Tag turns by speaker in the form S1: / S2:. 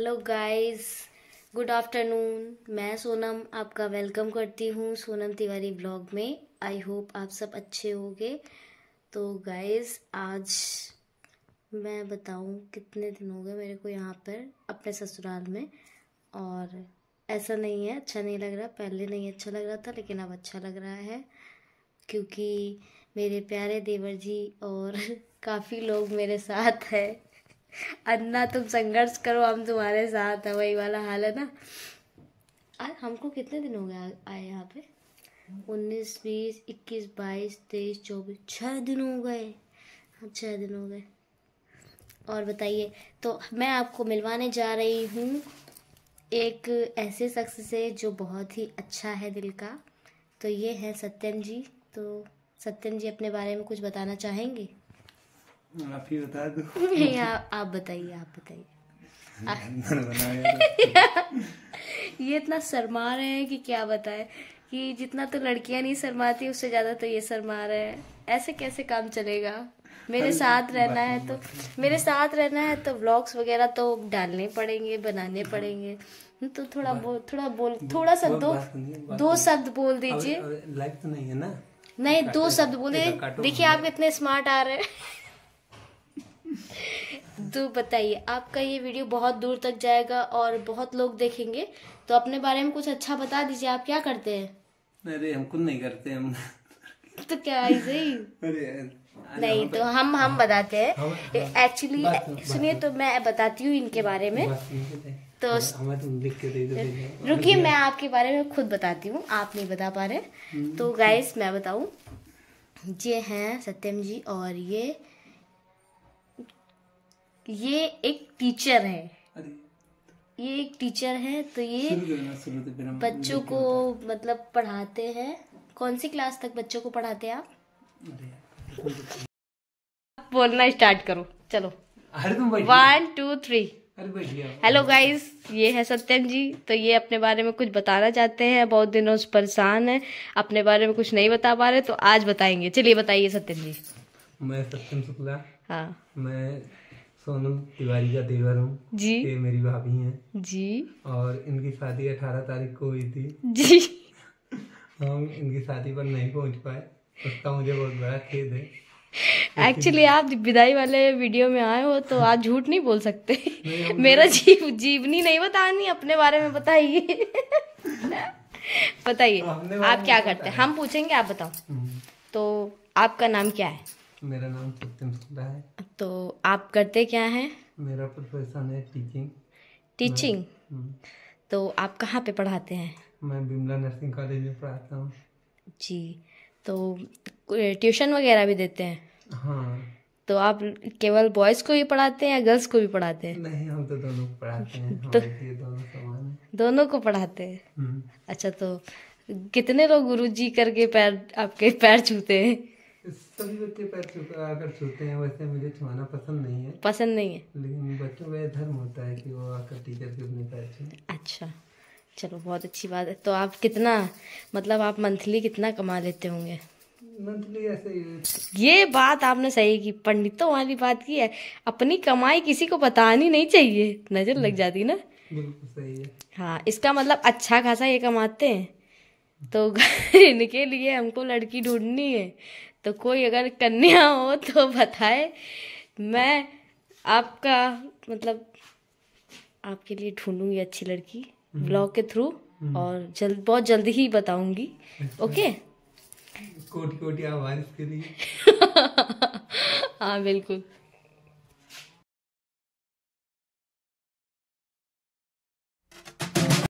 S1: Hello guys good afternoon मैं सोनम आपका welcome करती हूँ सोनम तिवारी ब्लॉग में. आई होप आप सब अच्छे होंगे. तो गाइस आज मैं बताऊँ कितने दिन हो गए मेरे को यहाँ पर, अपने ससुराल में. और ऐसा नहीं है अच्छा नहीं लग रहा. पहले नहीं अच्छा लग रहा था, लेकिन अब अच्छा लग रहा है. क्योंकि मेरे प्यारे देवर जी और काफ़ी लोग मेरे साथ है। अन्ना, तुम संघर्ष करो, हम तुम्हारे साथ है, वही वाला हाल है ना। आज हमको कितने दिन हो गए आए यहाँ पे? उन्नीस, बीस, इक्कीस, बाईस, तेईस, चौबीस छः दिन हो गए। हाँ छः दिन हो गए। और बताइए तो मैं आपको मिलवाने जा रही हूँ एक ऐसे शख्स से जो बहुत ही अच्छा है दिल का। तो ये है सत्यन जी। तो सत्यन जी अपने बारे में कुछ बताना चाहेंगे?
S2: आप ही बता दो।
S1: नहीं आप आप बताइए आप बताइए। ये इतना शर्मा रहे हैं कि क्या बताए कि जितना तो लड़कियाँ नहीं शर्माती उससे ज़्यादा तो ये शर्मा रहे हैं। ऐसे कैसे काम चलेगा? मेरे साथ रहना है तो मेरे साथ रहना है तो व्लॉग्स वगैरह तो डालने पड़ेंगे बनाने पड़ेंगे। तो थोड़ा बोल थोड़ा बोल थोड़ा सा दो दो शब्द बोल दीजिए।
S2: लाइव तो नहीं है ना?
S1: नहीं दो शब्द बोले देखिए आप कितने स्मार्ट आ रहे हैं। तो बताइए आपका ये वीडियो बहुत दूर तक जाएगा और बहुत लोग देखेंगे। तो अपने बारे में कुछ अच्छा बता दीजिए आप क्या करते हैं?
S2: अरे हम कुछ नहीं करते हम
S1: तो क्या ऐसे ही
S2: अरे
S1: नहीं तो हम हम बताते हैं। एक्चुअली सुनिए तो मैं बताती हूँ इनके बारे में। तो
S2: हमें तुम लिख के दे दो दे दो।
S1: रुकिए मैं आपके बारे में खुद बताती हूँ। आप नहीं बता पा रहे। तो गाइस मैं बताऊँ। ये हैं सत्यम जी और ये ये एक टीचर है। ये एक टीचर है तो ये
S2: हम
S1: बच्चों को मतलब पढ़ाते हैं। कौन सी क्लास तक बच्चों को पढ़ाते हैं आप? बोलना स्टार्ट करो। चलो। One two three hello guys ये है सत्यम जी। तो ये अपने बारे में कुछ बताना चाहते हैं। बहुत दिनों से परेशान है। अपने बारे में कुछ नहीं बता पा रहे तो आज बताएँगे। चलिए बताइए सत्यम जी।
S2: मैं सत्यम शुक्ला।
S1: हाँ।
S2: मैं सोनम तिवारी का देवर हूँ।
S1: जी।
S2: ये मेरी भाभी हैं।
S1: जी।
S2: और इनकी शादी अठारह तारीख को हुई थी।
S1: जी।
S2: हम इनकी शादी पर नहीं पहुँच पाए। उसका मुझे बहुत बड़ा खेद है।
S1: एक्चुअली आप विदाई वाले वीडियो में आए हो तो आज झूठ नहीं बोल सकते।
S2: नहीं,
S1: मेरा जीव जीवनी नहीं बतानी अपने बारे में बताइए। बताइए आप क्या करते हैं? हम पूछेंगे आप बताओ।
S2: हम्म,
S1: तो आपका नाम क्या है?
S2: मेरा नाम सत्यम शुक्ला है।
S1: तो आप करते क्या हैं?
S2: मेरा प्रोफेशन है टीचिंग
S1: टीचिंग
S2: हम्म,
S1: तो आप कहाँ पे पढ़ाते हैं?
S2: मैं बिमला नर्सिंग कॉलेज में पढ़ाता हूँ।
S1: जी तो ट्यूशन वगैरह भी देते हैं?
S2: हाँ।
S1: तो आप केवल बॉयज़ को ही पढ़ाते हैं या गर्ल्स को भी पढ़ाते हैं?
S2: नहीं हम तो दोनों को पढ़ाते हैं। लिए दोनों समान
S1: दोनों को पढ़ाते हैं?
S2: हम्म,
S1: अच्छा तो कितने लोग गुरु जी करके पैर आपके पैर छूते हैं?
S2: सभी बच्चे पैर छू आकर छूते हैं वैसे मुझे छुआना पसंद नहीं है।
S1: पसंद नहीं है?
S2: लेकिन बच्चों का धर्म होता है कि वो आकर टीचर के अपने पैर छूएँ।
S1: अच्छा। चलो बहुत अच्छी बात है। तो आप कितना मतलब आप मंथली कितना कमा लेते होंगे?
S2: मंथली ऐसे ही।
S1: ये बात आपने सही की पंडितों वाली बात की है। अपनी कमाई किसी को बतानी नहीं चाहिए। नज़र लग जाती ना।
S2: बिल्कुल सही है।
S1: हाँ इसका मतलब अच्छा खासा ये कमाते हैं। तो इनके लिए हमको लड़की ढूंढनी है। तो कोई अगर कन्या हो तो बताए। मैं आपका मतलब आपके लिए ढूंढूँगी अच्छी लड़की ब्लॉग के थ्रू और जल्द बहुत जल्दी ही बताऊँगी। ओके?
S2: कोटि कोटि आभार इसके लिए।
S1: हाँ बिल्कुल।